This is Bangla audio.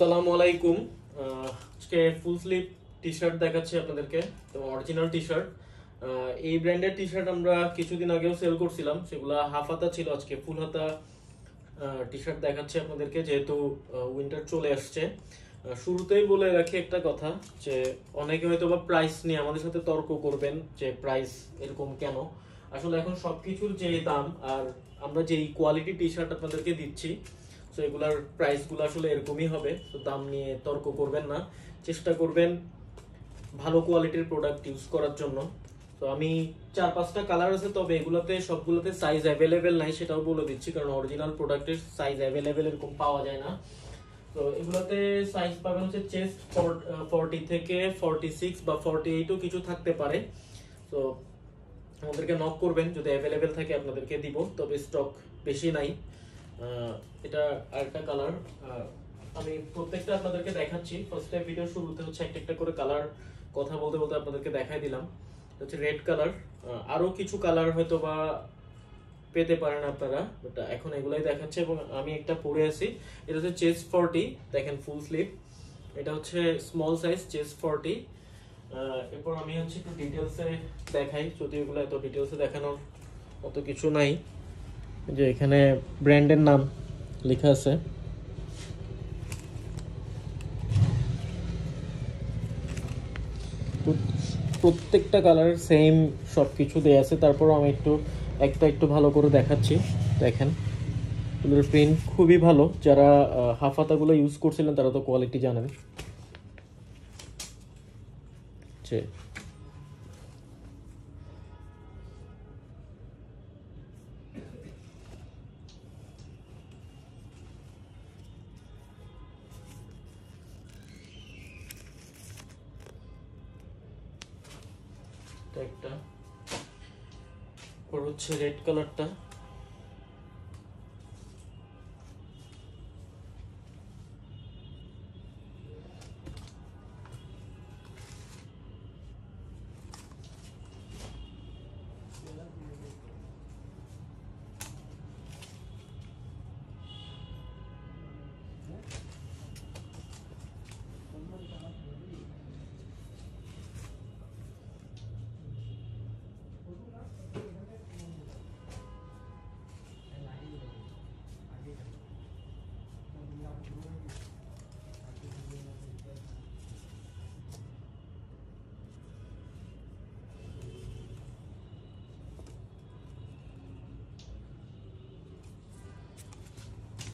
আসসালামু আলাইকুম। আজকে ফুল স্লিভ টি শার্ট দেখাচ্ছি আপনাদেরকে, তো অরিজিনাল টি শার্ট এই ব্র্যান্ডের টি শার্ট আমরা কিছুদিন আগেও সেল করছিলাম, সেগুলা হাফ হাতা ছিল, আজকে ফুল হাতা টি শার্ট দেখাচ্ছি আপনাদেরকে, যেহেতু উইন্টার চলে আসছে। শুরুতেই বলে রাখি একটা কথা, যে অনেকে হয়তো বা প্রাইস নিয়ে আমাদের সাথে তর্ক করবেন, যে প্রাইস এরকম কেন? আসলে এখন সবকিছুর যে দাম, আর আমরা যে কোয়ালিটি টি শার্ট আপনাদেরকে দিচ্ছি তো এগুলার প্রাইসগুলো আসলে এরকমই হবে। তো দাম নিয়ে তর্ক করবেন না। চেষ্টা করবেন ভালো কোয়ালিটির প্রোডাক্ট ইউজ করার জন্য। তো আমি চার পাঁচটা কালার আছে, তবে এগুলোতে সবগুলোতে সাইজ অ্যাভেলেবেল নাই সেটাও বলে দিচ্ছি, কারণ অরিজিনাল প্রোডাক্টের সাইজ অ্যাভেলেবেল এরকম পাওয়া যায় না। তো এগুলোতে সাইজ পাবেন হচ্ছে চেস্ট ফর্টি থেকে ফর্টি সিক্স বা ফর্টি এইটও কিছু থাকতে পারে। তো আমাদেরকে নক করবেন, যদি অ্যাভেলেবেল থাকে আপনাদেরকে দিব, তবে স্টক বেশি নাই। এটা আরেকটা কালার আমি প্রত্যেকটা আপনাদেরকে দেখাচ্ছি। ফার্স্ট ভিডিও শুরুতে হচ্ছে একটা একটা করে কালার কথা বলতে বলতে আপনাদেরকে দেখাই দিলাম। হচ্ছে রেড কালার আরও কিছু কালার হয়তো বা পেতে পারেন আপনারা বাট এখন এগুলাই দেখাচ্ছে এবং আমি একটা পরে আছি। এটা হচ্ছে চেস্ট ফর্টি দেখেন ফুল স্লিভ এটা হচ্ছে স্মল সাইজ চেস্ট ফর্টি এরপর আমি হচ্ছে একটু ডিটেলসে দেখাই, যদি এগুলো এত ডিটেলসে দেখানোর অত কিছু নাই। যে এখানে ব্র্যান্ডের নাম লেখা আছে। প্রত্যেকটা কালার সেম সব কিছু দেওয়া আছে। তারপর আমি একটু, একটা একটু ভালো করে দেখাচ্ছি। দেখেন, এগুলোর প্রিন্ট খুবই ভালো। যারা হাফাতাগুলো ইউজ করছিলেন তারা তো কোয়ালিটি জানেন। যে একটা। ওর হচ্ছে রেড কালারটা